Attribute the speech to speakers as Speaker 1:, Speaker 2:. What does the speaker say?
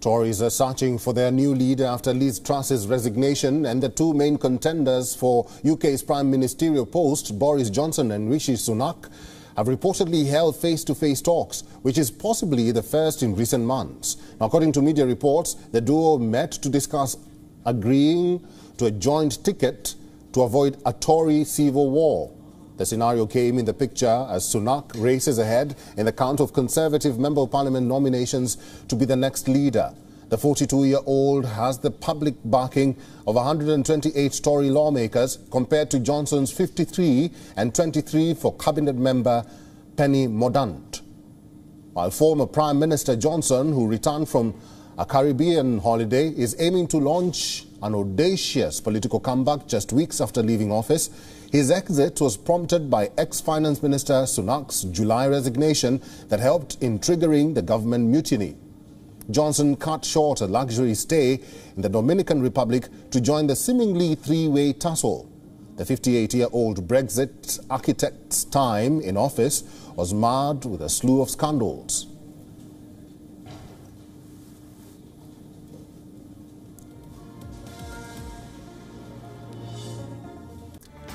Speaker 1: Tories are searching for their new leader after Liz Truss's resignation and the two main contenders for UK's prime ministerial post, Boris Johnson and Rishi Sunak, have reportedly held face-to-face -face talks, which is possibly the first in recent months. According to media reports, the duo met to discuss agreeing to a joint ticket to avoid a Tory civil war. The scenario came in the picture as Sunak races ahead in the count of Conservative Member of Parliament nominations to be the next leader. The 42-year-old has the public backing of 128 Tory lawmakers compared to Johnson's 53 and 23 for cabinet member Penny Mordaunt. While former Prime Minister Johnson, who returned from a Caribbean holiday, is aiming to launch an audacious political comeback just weeks after leaving office. His exit was prompted by ex-Finance Minister Sunak's July resignation that helped in triggering the government mutiny. Johnson cut short a luxury stay in the Dominican Republic to join the seemingly three-way tussle. The 58-year-old Brexit architect's time in office was marred with a slew of scandals.